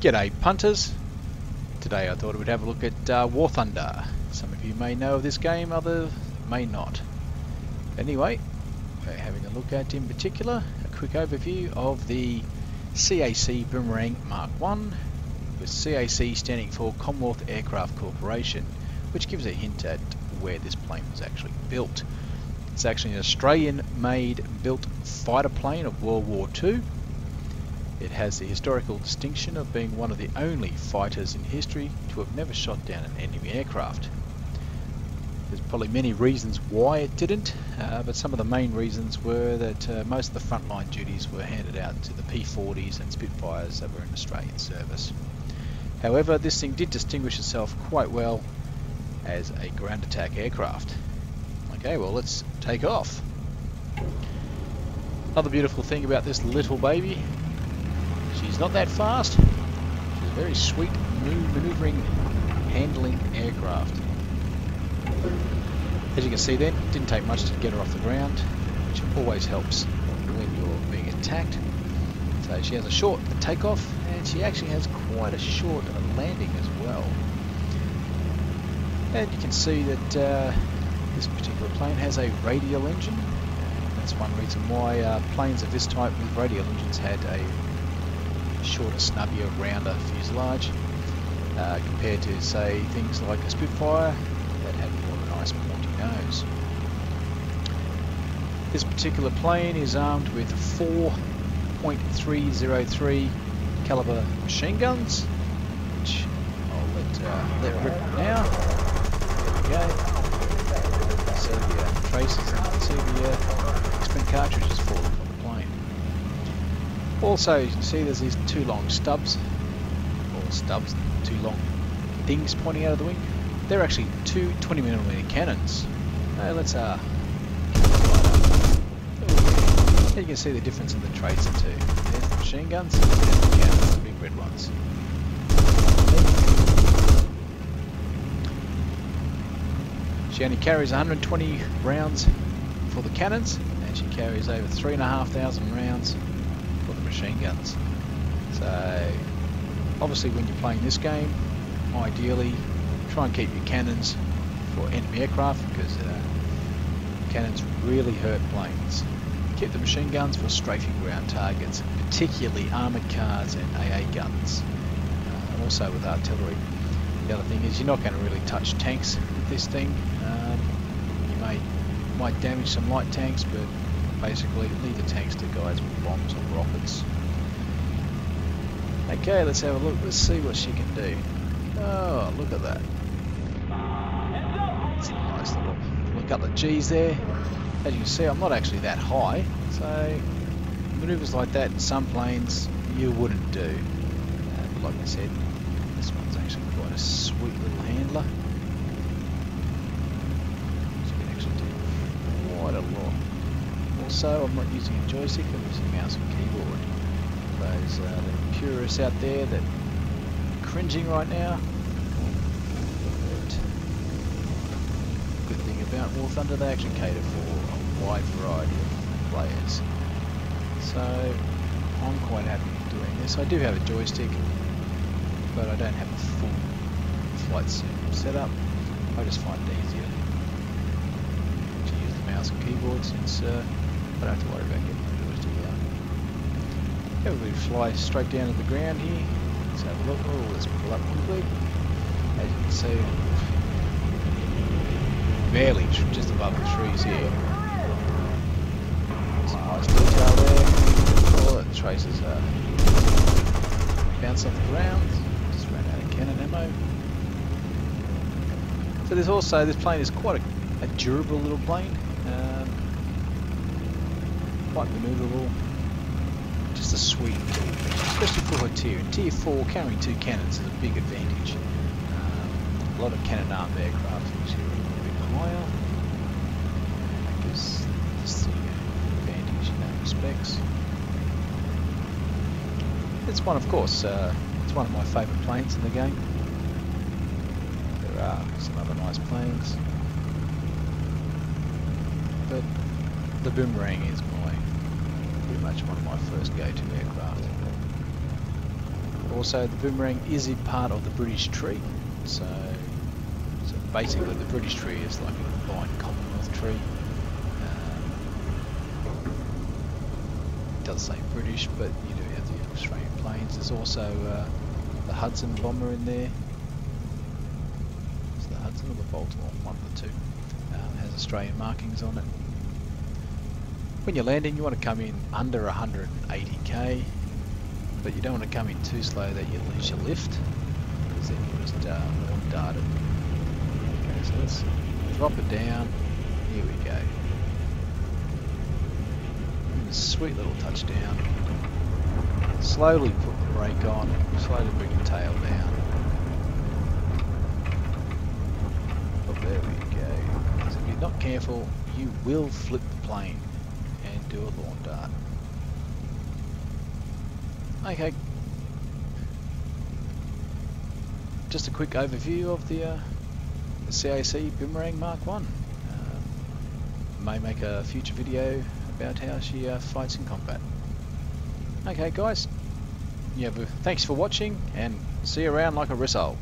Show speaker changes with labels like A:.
A: G'day punters. Today I thought I would have a look at uh, War Thunder. Some of you may know of this game, others may not. Anyway, we're having a look at in particular a quick overview of the CAC Boomerang Mark 1 with CAC standing for Commonwealth Aircraft Corporation which gives a hint at where this plane was actually built. It's actually an Australian made built fighter plane of World War II it has the historical distinction of being one of the only fighters in history to have never shot down an enemy aircraft. There's probably many reasons why it didn't, uh, but some of the main reasons were that uh, most of the frontline duties were handed out to the P-40s and Spitfires that were in Australian service. However, this thing did distinguish itself quite well as a ground attack aircraft. Okay, well let's take off. Another beautiful thing about this little baby She's not that fast. She's a very sweet, manoeuvring, handling aircraft. As you can see then, didn't take much to get her off the ground, which always helps when you're being attacked. So she has a short takeoff, and she actually has quite a short landing as well. And you can see that uh, this particular plane has a radial engine. That's one reason why uh, planes of this type with radial engines had a shorter, snubbier, rounder fuselage uh, compared to, say, things like a Spitfire that had more of a nice pointy nose. This particular plane is armed with 4.303 caliber machine guns, which I'll let, uh, let rip now. There we go. See the uh, traces see the uh, expense cartridges for them. Also, you can see there's these two long stubs, or stubs, two long things pointing out of the wing. They're actually two 20mm cannons. Uh, let's uh, you can see the difference in the traits of two. There's the machine guns, and the cannons, the big red ones. She only carries 120 rounds for the cannons, and she carries over 3,500 rounds machine guns. So obviously when you're playing this game, ideally try and keep your cannons for enemy aircraft because uh, cannons really hurt planes. Keep the machine guns for strafing ground targets, particularly armoured cars and AA guns. Uh, also with artillery. The other thing is you're not going to really touch tanks with this thing. Um, you may might damage some light tanks, but basically leave the tanks to guys with bombs or rockets. Okay, let's have a look. Let's see what she can do. Oh, look at that. It's a nice little, little couple of G's there. As you can see, I'm not actually that high, so maneuvers like that in some planes you wouldn't do. Like I said, this one's actually quite a sweet little handler. So you can actually do quite a lot. Also, I'm not using a joystick, I'm using a mouse and keyboard. Those uh, the purists out there that are cringing right now. Good thing about War Thunder, they actually cater for a wide variety of players. So I'm quite happy doing this. I do have a joystick, but I don't have a full flight sim set up. I just find it easier to use the mouse and keyboard since uh, I don't have to worry about getting the joystick out. Okay, we fly straight down to the ground here. Let's have a look. Oh, let's pull up quickly. As you can see, barely just above the trees here. Some nice detail there. Oh, the traces are bounce off the ground. Just ran out of cannon ammo. So there's also, this plane is quite a, a durable little plane. Um, quite manoeuvrable. Just a sweet little especially for her tier. Tier 4, carrying two cannons is a big advantage. Um, a lot of cannon armed aircraft which are a little bit higher. Advantage in that respects. It's one, of course, uh, it's one of my favourite planes in the game. There are some other nice planes. But the Boomerang is one of my first go-to aircraft. Also, the boomerang is in part of the British tree, so, so basically the British tree is like a combined Commonwealth tree. Um, it does say British, but you do have the Australian planes. There's also uh, the Hudson bomber in there. The Hudson or the Baltimore? One of the two. Um, has Australian markings on it. When you're landing, you want to come in under 180k but you don't want to come in too slow that you lose your lift because then you just uh, lawn dart it. Okay, so let's drop it down. Here we go. Sweet little touchdown. Slowly put the brake on, slowly bring the tail down. Oh, there we go. So if you're not careful, you will flip the plane dart. Okay. Just a quick overview of the, uh, the CAC Boomerang Mark 1. Uh, may make a future video about how she uh, fights in combat. Okay guys, yeah, thanks for watching and see you around like a result.